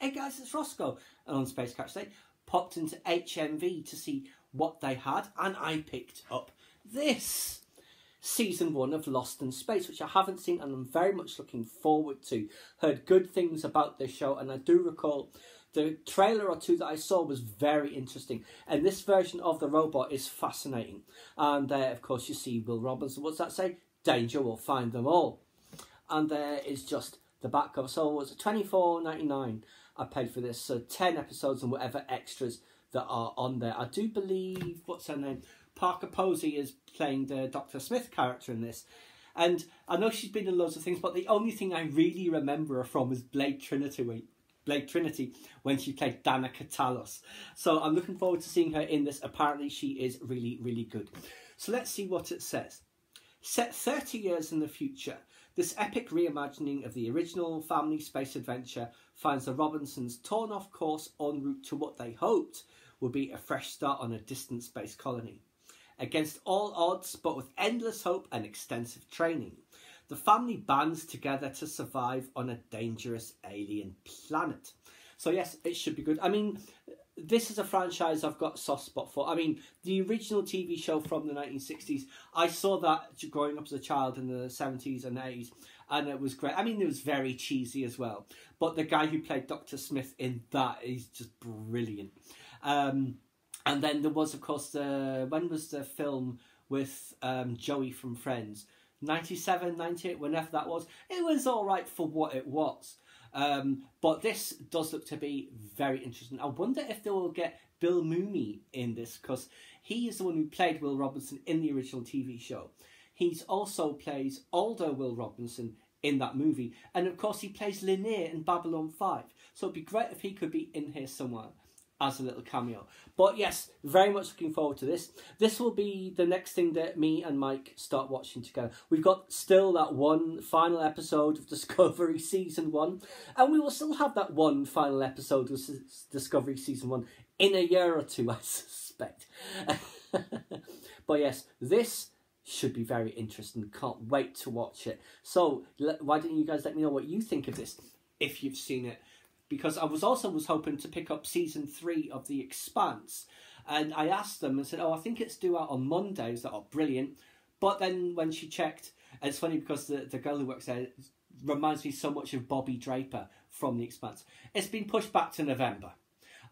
hey guys, it's Roscoe. And on Space Catch Day, popped into HMV to see what they had, and I picked up this season one of Lost in Space, which I haven't seen and I'm very much looking forward to. Heard good things about this show, and I do recall the trailer or two that I saw was very interesting. And this version of the robot is fascinating. And there, of course, you see Will Robinson. What's that say? Danger will find them all. And there is just the back cover. So it was twenty four ninety nine. I paid for this. So ten episodes and whatever extras that are on there. I do believe what's her name? Parker Posey is playing the Doctor Smith character in this. And I know she's been in loads of things, but the only thing I really remember her from is Blade Trinity. Blade Trinity when she played Danica Talos. So I'm looking forward to seeing her in this. Apparently, she is really, really good. So let's see what it says. Set 30 years in the future, this epic reimagining of the original family space adventure finds the Robinsons torn off course en route to what they hoped would be a fresh start on a distant space colony. Against all odds, but with endless hope and extensive training, the family bands together to survive on a dangerous alien planet. So, yes, it should be good. I mean, this is a franchise I've got a soft spot for. I mean, the original TV show from the 1960s, I saw that growing up as a child in the 70s and 80s, and it was great. I mean, it was very cheesy as well. But the guy who played Dr. Smith in that is just brilliant. Um, and then there was, of course, the when was the film with um, Joey from Friends? 97, 98, whenever that was. It was all right for what it was. Um, but this does look to be very interesting. I wonder if they will get Bill Mumy in this because he is the one who played Will Robinson in the original TV show. He's also plays older Will Robinson in that movie, and of course he plays Lennier in Babylon Five. So it'd be great if he could be in here somewhere as a little cameo. But yes, very much looking forward to this. This will be the next thing that me and Mike start watching together. We've got still that one final episode of Discovery Season 1, and we will still have that one final episode of Discovery Season 1 in a year or two, I suspect. but yes, this should be very interesting. Can't wait to watch it. So, why don't you guys let me know what you think of this if you've seen it? Because I was also was hoping to pick up season three of The Expanse, and I asked them and said, "Oh, I think it's due out on Monday." That oh brilliant? But then when she checked, it's funny because the the girl who works there reminds me so much of Bobbie Draper from The Expanse. It's been pushed back to November.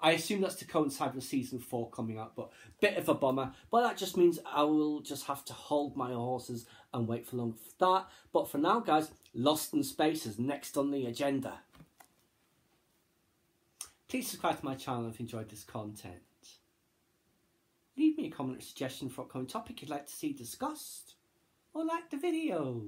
I assume that's to coincide with season four coming out, but bit of a bummer. But that just means I will just have to hold my horses and wait for long for that. But for now, guys, Lost in Space is next on the agenda. Please subscribe to my channel if you enjoyed this content. Leave me a comment or suggestion for upcoming topic you'd like to see discussed, or like the video.